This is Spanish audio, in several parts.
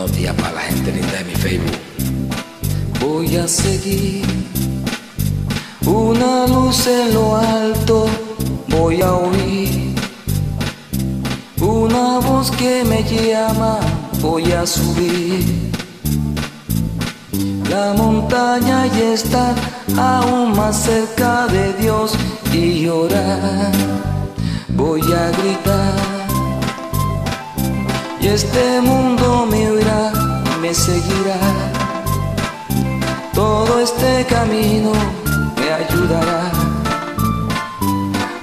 Buenos días para la gente linda de mi Facebook. Voy a seguir una luz en lo alto, voy a oír una voz que me llama, voy a subir la montaña y estar aún más cerca de Dios y orar. Voy a gritar y este mundo me seguirá. Todo este camino me ayudará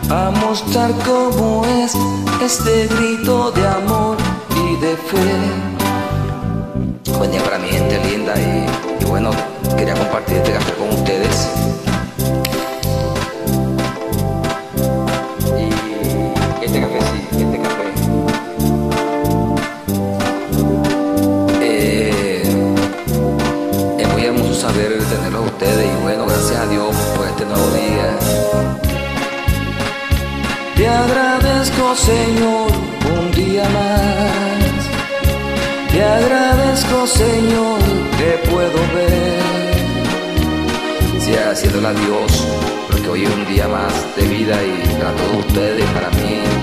a mostrar cómo es este grito de amor y de fe. Buen día para mi gente linda y, y bueno, quería compartir este café con ustedes. Saber tenerlos a ustedes y bueno, gracias a Dios por este nuevo día. Te agradezco Señor un día más. Te agradezco Señor que puedo ver. Sea haciéndole a Dios, porque hoy es un día más de vida y para todos ustedes, para mí.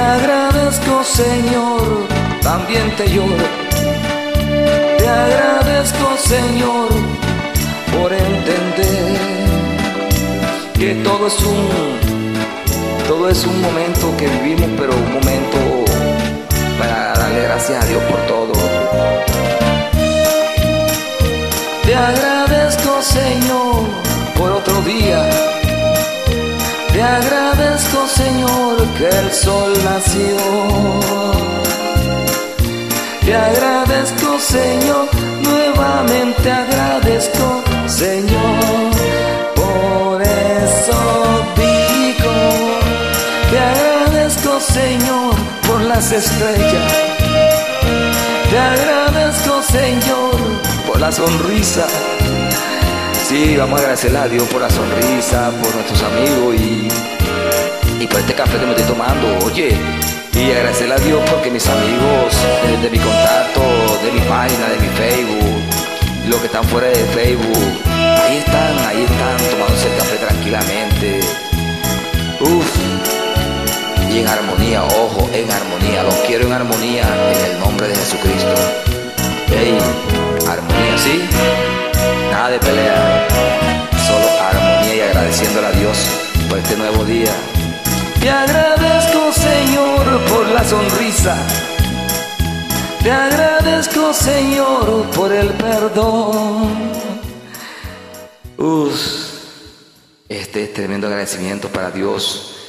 Agradezco Señor, también te lloro. Te agradezco Señor por entender que todo es un todo es un momento que vivimos, pero un momento para darle gracias a Dios por todo. Te agradezco, Señor, por otro día. Te agradezco, Señor, que el sol nació. Te agradezco, Señor, nuevamente agradezco, Señor. Por eso digo, te agradezco, Señor, por las estrellas. Te agradezco, Señor, por la sonrisa. Sí, vamos a agradecerle a Dios por la sonrisa, por nuestros amigos y, y por este café que me estoy tomando. Oye, y agradecerle a Dios porque mis amigos de, mi contacto, de mi página, de mi Facebook, los que están fuera de Facebook, ahí están, ahí están tomándose el café tranquilamente. Uf, y en armonía, ojo, en armonía, los quiero en armonía en el nombre de Jesucristo. Ey, armonía, ¿sí? Nada de pelea, solo armonía y agradeciéndole a Dios por este nuevo día. Te agradezco, Señor, por la sonrisa. Te agradezco, Señor, por el perdón. Uf, este es tremendo agradecimiento para Dios